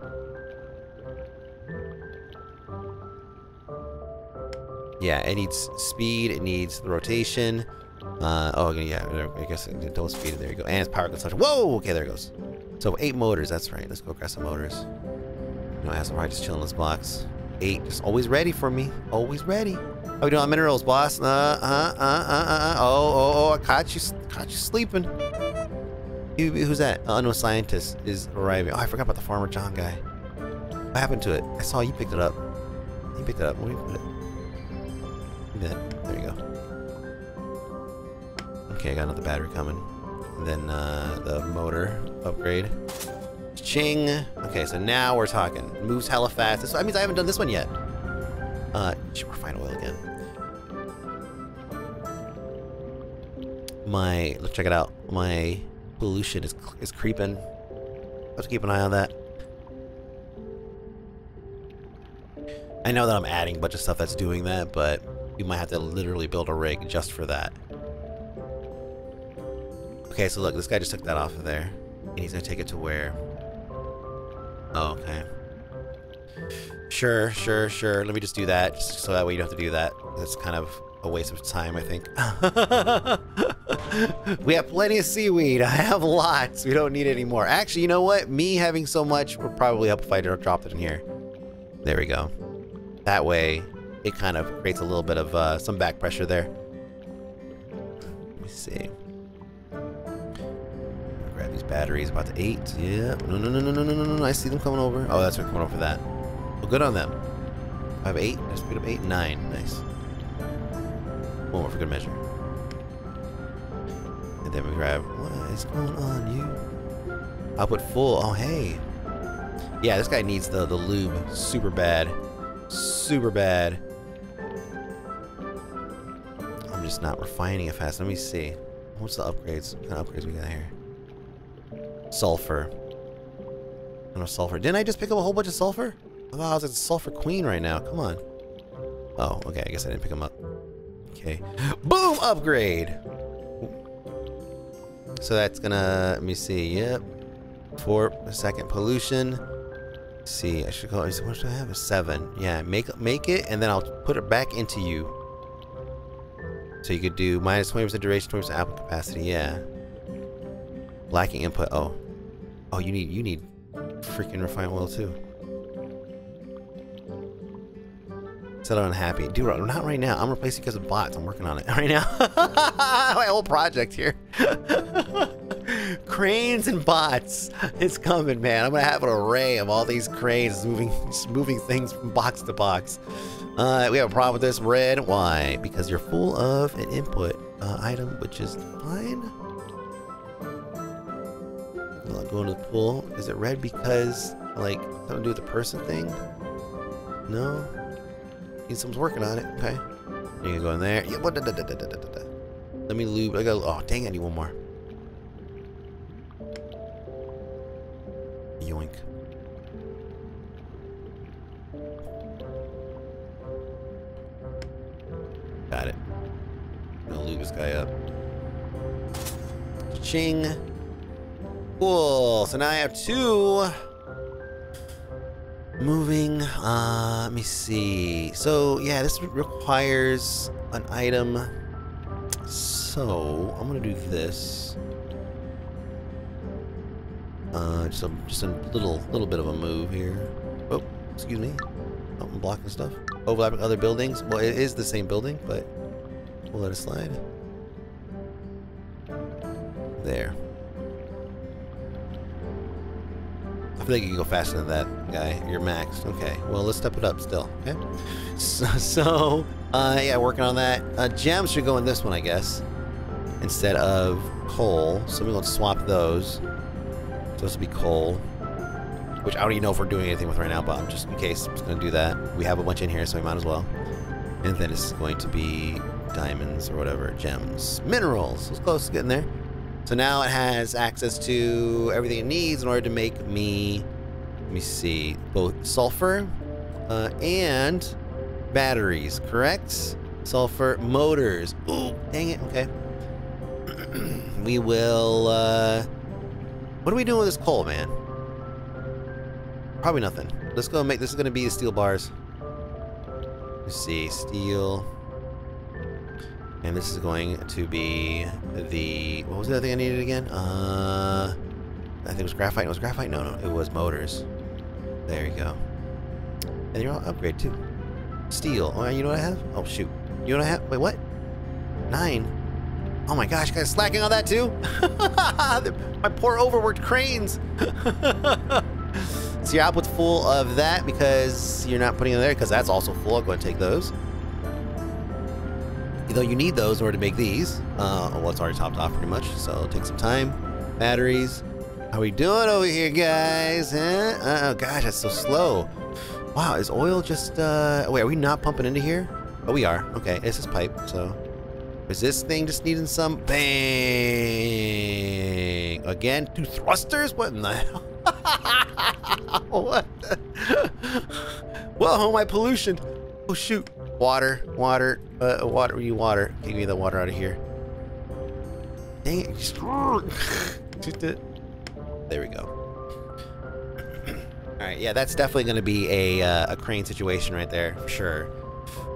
Yeah, it needs speed, it needs the rotation. Uh, oh, yeah, I guess double speed, there you go. And it's power consumption. Whoa! Okay, there it goes. So eight motors, that's right. Let's go grab some motors. You know, as right, just chilling in this box. Eight, just always ready for me. Always ready. How we doing on minerals, boss? Uh, uh, uh, uh, uh, uh. Oh, oh, oh, I caught you, caught you sleeping. Who's that? Uh, unknown scientist is arriving. Oh, I forgot about the Farmer John guy. What happened to it? I saw you picked it up. You picked it up. Where do you put it? There you go. Okay, I got another battery coming. And then uh, the motor upgrade. Ching. Okay, so now we're talking. Moves hella fast. This, that means I haven't done this one yet. Uh, refine oil again. My, let's check it out. My pollution is, is creeping. Have to keep an eye on that. I know that I'm adding a bunch of stuff that's doing that, but we might have to literally build a rig just for that. Okay, so look, this guy just took that off of there. And he's gonna take it to where? Oh, okay. Sure, sure, sure. Let me just do that, just so that way you don't have to do that. That's kind of a waste of time, I think. (laughs) (laughs) we have plenty of seaweed. I have lots. We don't need any more. Actually, you know what? Me having so much would probably help if I dropped it in here. There we go. That way, it kind of creates a little bit of uh, some back pressure there. Let me see. Grab these batteries. About to eight. Yeah. No, no, no, no, no, no, no, no. I see them coming over. Oh, that's right. Coming over for that. Well, good on them. I have eight. I speed up eight. Nine. Nice. One more for good measure. And then we grab, what is going on, you? I put full. Oh, hey. Yeah, this guy needs the, the lube super bad. Super bad. I'm just not refining it fast. Let me see. What's the upgrades? What kind of upgrades we got here? Sulfur. No sulfur. Didn't I just pick up a whole bunch of sulfur? I thought I was like a sulfur queen right now. Come on. Oh, okay. I guess I didn't pick them up. Okay. (gasps) Boom! Upgrade! So that's gonna, let me see, yep. For a second pollution. Let's see, I should call what should I have? A seven. Yeah, make, make it, and then I'll put it back into you. So you could do minus 20% duration, 20% output capacity, yeah. Lacking input, oh. Oh, you need, you need freaking refined oil too. Said I'm unhappy. Dude, not right now. I'm replacing because of bots. I'm working on it (laughs) right now. (laughs) My whole project here. (laughs) cranes and bots. It's coming, man. I'm gonna have an array of all these cranes moving moving things from box to box. Uh, we have a problem with this red. Why? Because you're full of an input uh, item, which is fine. Well, going to the pool. Is it red because, like, something to do with the person thing? No? Someone's working on it. Okay. You can go in there. Yeah, what, da, da, da, Let me lube. I go. Oh, dang! I need one more. Yoink. Got it. I'm gonna lube this guy up. Ching. Cool. So now I have two. Moving. Uh, let me see. So yeah, this requires an item. So I'm gonna do this. Uh, just a just a little little bit of a move here. Oh, excuse me. Oh, I'm blocking stuff. Overlapping other buildings. Well, it is the same building, but we'll let it slide. There. I feel like you can go faster than that guy. You're maxed. Okay. Well, let's step it up still. Okay. So, (laughs) so uh, yeah, working on that. Uh, gems should go in this one, I guess, instead of coal. So we're going to swap those. Supposed to be coal, which I don't even know if we're doing anything with right now, but just in case, I'm just going to do that. We have a bunch in here, so we might as well. And then it's going to be diamonds or whatever, gems, minerals. It's close to getting there. So now it has access to everything it needs in order to make me, let me see, both sulfur uh, and batteries, correct? Sulfur motors. Ooh, dang it, okay. (clears throat) we will, uh, what are we doing with this coal, man? Probably nothing. Let's go make, this is going to be the steel bars. Let's see, steel. And this is going to be the... What was the other thing I needed again? Uh, I think it was graphite. It was graphite? No, no. It was motors. There you go. And you're all upgrade too. Steel. Oh, you know what I have? Oh, shoot. You know what I have? Wait, what? Nine. Oh my gosh, guys slacking on that too? (laughs) my poor overworked cranes. (laughs) so your output's full of that because you're not putting it there because that's also full. I'm going to take those though you need those in order to make these. Uh, well, it's already topped off pretty much, so take some time. Batteries. How we doing over here, guys? Huh? Oh, gosh, that's so slow. Wow, is oil just, uh... Wait, are we not pumping into here? Oh, we are. Okay, it's this pipe, so... Is this thing just needing some... Bang! Again? Two thrusters? What in the hell? (laughs) what the... (laughs) Whoa, my pollution! Oh, shoot. Water, water, uh, water, you water. Give me the water out of here. Dang it. Just, (laughs) there we go. (clears throat) Alright, yeah, that's definitely going to be a, uh, a crane situation right there, for sure.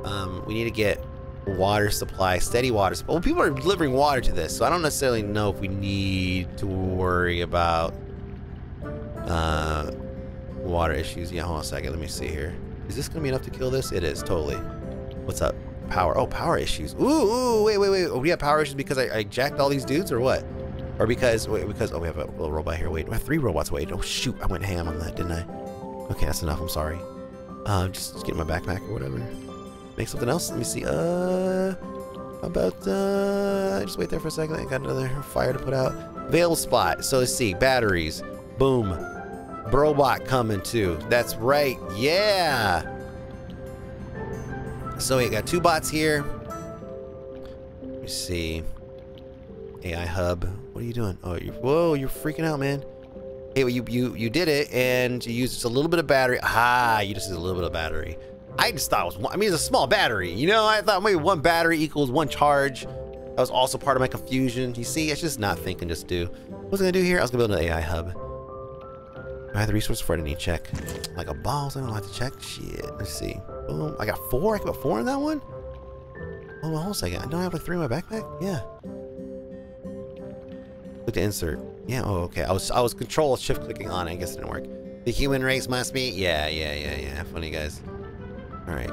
Um, we need to get water supply, steady water supply. Well, people are delivering water to this, so I don't necessarily know if we need to worry about uh, water issues. Yeah, hold on a second. Let me see here. Is this going to be enough to kill this? It is, totally. What's up? Power. Oh, power issues. Ooh, ooh wait, wait, wait. Oh, we have power issues because I, I jacked all these dudes or what? Or because, wait, because, oh, we have a little robot here. Wait, we have three robots. Wait, oh, shoot. I went ham on that, didn't I? Okay, that's enough. I'm sorry. Uh, just, get my backpack or whatever. Make something else. Let me see. Uh, about, uh, just wait there for a second. I got another fire to put out. Available spot. So let's see. Batteries. Boom. Brobot coming too. That's right. Yeah. So we got two bots here. Let me see. AI hub. What are you doing? Oh, you whoa! You're freaking out, man. Hey, well, you you you did it, and you used just a little bit of battery. Ah, you just used a little bit of battery. I just thought it was one. I mean, it's a small battery. You know, I thought maybe one battery equals one charge. That was also part of my confusion. You see, it's just not thinking, just do. What was I gonna do here? I was gonna build an AI hub. I have the resource for it. I need to check. Like a balls, I don't have to check. Shit. Let's see. Boom. I got four. I can put four in that one. Oh, hold on a second. I don't have like three in my backpack. Yeah. Look to insert. Yeah. Oh, okay. I was I was control shift clicking on. It. I guess it didn't work. The human race must be. Yeah, yeah, yeah, yeah. Funny guys. All right.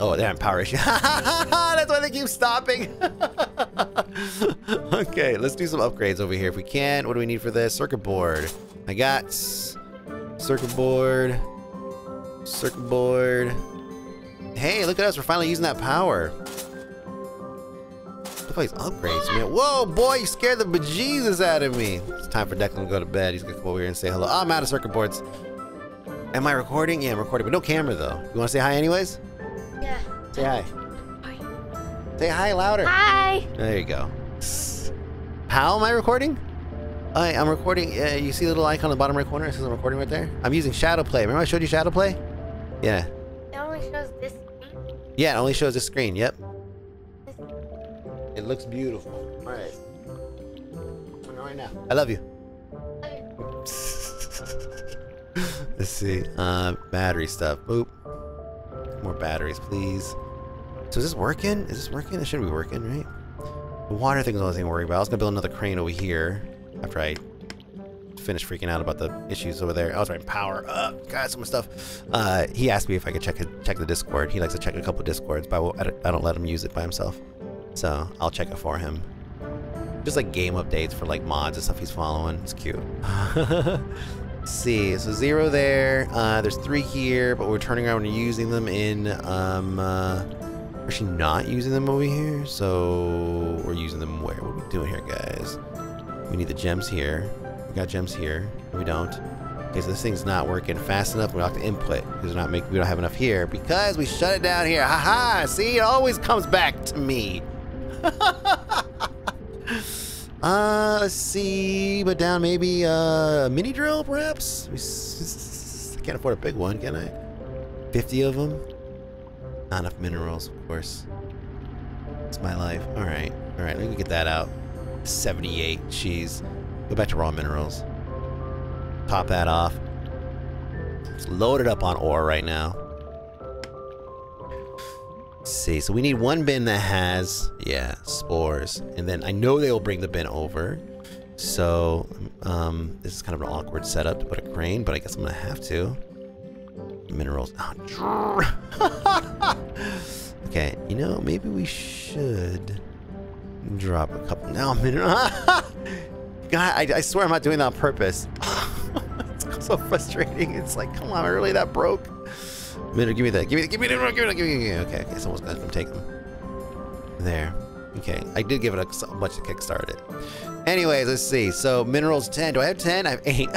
Oh, they're in power issue. (laughs) That's why they keep stopping. (laughs) okay, let's do some upgrades over here if we can. What do we need for this? Circuit board. I got Circuit board. Circuit board. Hey, look at us. We're finally using that power. Look at these upgrades, man. Whoa, boy, you scared the bejesus out of me. It's time for Declan to go to bed. He's gonna come over here and say hello. Oh, I'm out of circuit boards. Am I recording? Yeah, I'm recording, but no camera though. You wanna say hi anyways? Yeah. Say hi. Hi. Say hi louder. Hi. There you go. How am I recording? Hi, I'm recording. Uh, you see the little icon on the bottom right corner? It says I'm recording right there. I'm using ShadowPlay. Remember I showed you ShadowPlay? Yeah. It only shows this screen? Yeah, it only shows this screen. Yep. It looks beautiful. All right. right now. I love you. (laughs) Let's see. Uh, battery stuff. Boop. More batteries, please. So is this working? Is this working? It shouldn't be working, right? The water thing is the only thing to worry about. I was gonna build another crane over here after I finish freaking out about the issues over there. I was writing power up, God, some stuff. Uh, he asked me if I could check check the Discord. He likes to check a couple Discords, but I don't, I don't let him use it by himself. So I'll check it for him. Just like game updates for like mods and stuff he's following. It's cute. (laughs) see, so zero there. Uh, there's three here, but we're turning around and using them in. Um, uh, we're actually not using them over here, so we're using them where? What are we doing here, guys? We need the gems here. We got gems here. We don't. Okay, so this thing's not working fast enough. We have to input because not make we don't have enough here because we shut it down here. Haha! -ha, see, it always comes back to me. (laughs) uh, let's see, but down maybe uh, a mini drill, perhaps. I can't afford a big one, can I? 50 of them. Not enough minerals, of course. It's my life. All right, all right. Let me get that out. 78. Jeez. Go back to raw minerals. Pop that off. It's loaded up on ore right now. Let's see, so we need one bin that has, yeah, spores. And then I know they'll bring the bin over. So, um, this is kind of an awkward setup to put a crane, but I guess I'm gonna have to. Minerals. Oh, (laughs) okay, you know, maybe we should drop a couple. Now. (laughs) God, I, I, swear I'm not doing that on purpose. (laughs) it's so frustrating. It's like, come on, really that broke? Minute, give me that. Give me, give me, give me, give me, give me. Okay, okay, someone's gonna take them. There. Okay, I did give it a, a bunch to kickstart. Anyways, let's see. So minerals 10. Do I have 10? I have 8.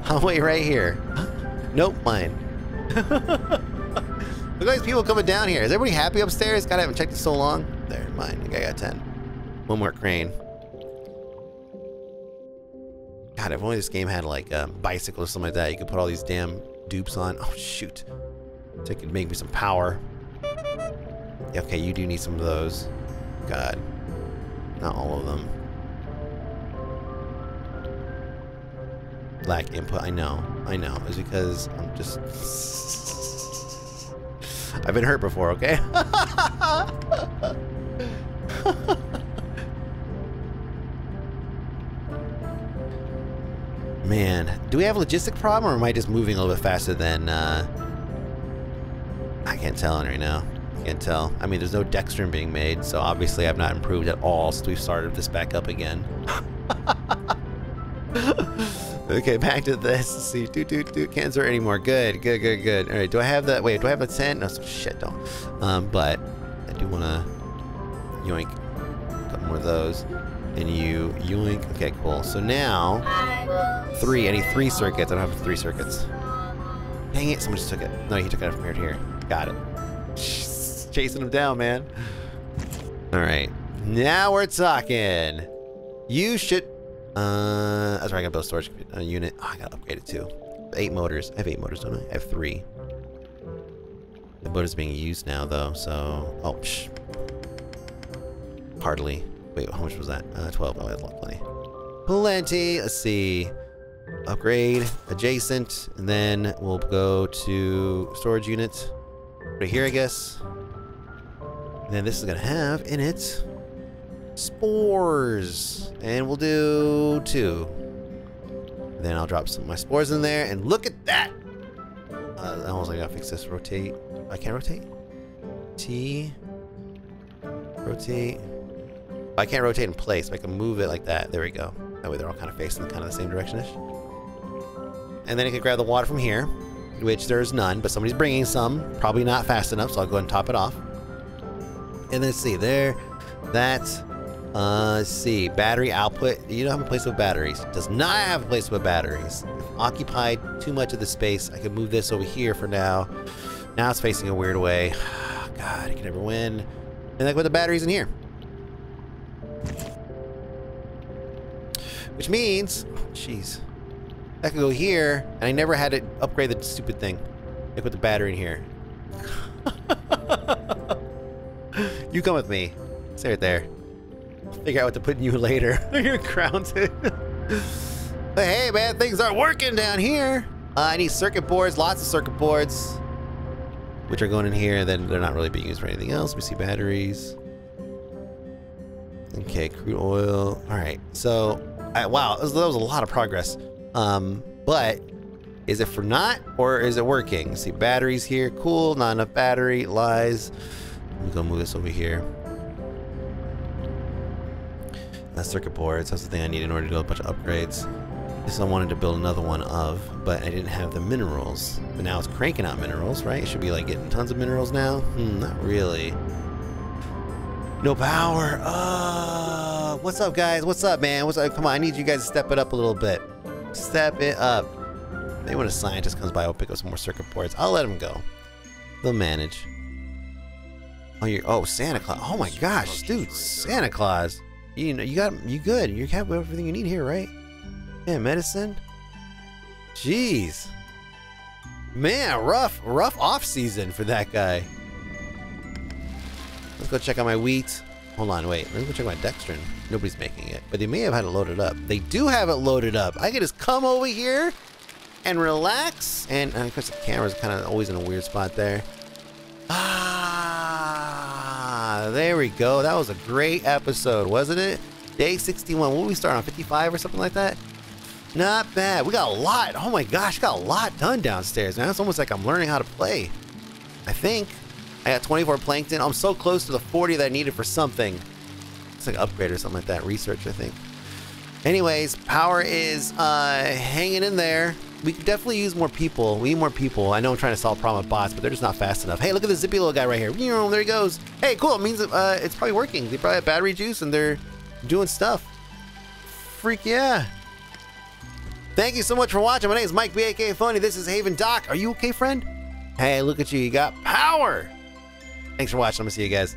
(laughs) I'll wait right here. Nope, mine. Look at these people coming down here. Is everybody happy upstairs? God, I haven't checked it so long. There, mine. I got 10. One more crane. God, if only this game had like a bicycle or something like that, you could put all these damn dupes on. Oh, shoot. So it could make me some power. Okay, you do need some of those. God. Not all of them. Lack input, I know. I know. It's because I'm just... I've been hurt before, okay? (laughs) Man, do we have a logistic problem or am I just moving a little bit faster than, uh... I can't tell right now. I can't tell. I mean, there's no dextrin being made, so obviously I've not improved at all since we've started this back up again. (laughs) okay, back to this. Let's see. Do, do, do. Can't insert anymore. Good, good, good, good. All right, do I have that? Wait, do I have a 10? No, shit, don't. Um, but I do want to yoink a couple more of those. And you yoink. Okay, cool. So now, three. I need three circuits. I don't have three circuits. Dang it, someone just took it. No, he took it out from here to here. Got it. (laughs) Chasing him down, man. All right. Now we're talking. You should... Uh, that's right, I got build storage uh, unit. Oh, I gotta upgrade it too. Eight motors. I have eight motors, don't I? I have three. The motor's being used now, though, so... Oh, shh. Hardly. Wait, how much was that? Uh, 12. Oh, that's plenty. Plenty. Let's see. Upgrade. Adjacent. And then we'll go to storage unit. Right here, I guess. And then this is to have in it spores. And we'll do two. Then I'll drop some of my spores in there. And look at that! Uh, I almost gotta fix this. Rotate. I can't rotate? T. Rotate. I can't rotate in place, I can move it like that. There we go. That way they're all kind of facing kind of the same direction-ish. And then I can grab the water from here, which there's none, but somebody's bringing some. Probably not fast enough, so I'll go ahead and top it off. And then see, there, that, uh, let's see, battery output. You don't have a place with batteries. Does not have a place with batteries. Occupied too much of the space. I could move this over here for now. Now it's facing a weird way. (sighs) God, I can never win. And like with the batteries in here. Which means, jeez, I could go here, and I never had to upgrade the stupid thing. I put the battery in here. (laughs) you come with me. Stay right there. Figure out what to put in you later. (laughs) You're grounded. but hey, man, things aren't working down here. Uh, I need circuit boards, lots of circuit boards, which are going in here. And then they're not really being used for anything else. We see batteries. Okay, crude oil. All right, so I, wow, that was, that was a lot of progress. Um, but is it for not or is it working? See batteries here. Cool. Not enough battery. Lies. Let me gonna move this over here. Circuit boards. That's the thing I need in order to do a bunch of upgrades. This I wanted to build another one of, but I didn't have the minerals. But now it's cranking out minerals, right? It should be like getting tons of minerals now. Hmm, not really. No power. Uh, what's up, guys? What's up, man? What's up? Come on, I need you guys to step it up a little bit. Step it up. Maybe when a scientist comes by, I'll pick up some more circuit boards. I'll let him go. They'll manage. Oh, you're oh Santa Claus. Oh my gosh, dude, Santa Claus. You know, you got you good. You have everything you need here, right? Yeah, medicine. Jeez, man, rough, rough off season for that guy. Let's go check out my wheat. Hold on, wait. Let's go check my dextrin. Nobody's making it, but they may have had it loaded up. They do have it loaded up. I can just come over here and relax. And uh, of course, the camera's kind of always in a weird spot there. Ah, there we go. That was a great episode, wasn't it? Day 61. What we start on? 55 or something like that? Not bad. We got a lot. Oh my gosh, got a lot done downstairs, man. It's almost like I'm learning how to play. I think. I got 24 plankton. I'm so close to the 40 that I needed for something. It's like upgrade or something like that. Research, I think. Anyways, power is uh, hanging in there. We could definitely use more people. We need more people. I know I'm trying to solve a problem with bots, but they're just not fast enough. Hey, look at this zippy little guy right here. There he goes. Hey, cool. It means uh, it's probably working. They probably have battery juice and they're doing stuff. Freak yeah. Thank you so much for watching. My name is Mike B aka Fony. This is Havendock. Are you okay, friend? Hey, look at you. You got power. Thanks for watching. I'm going to see you guys.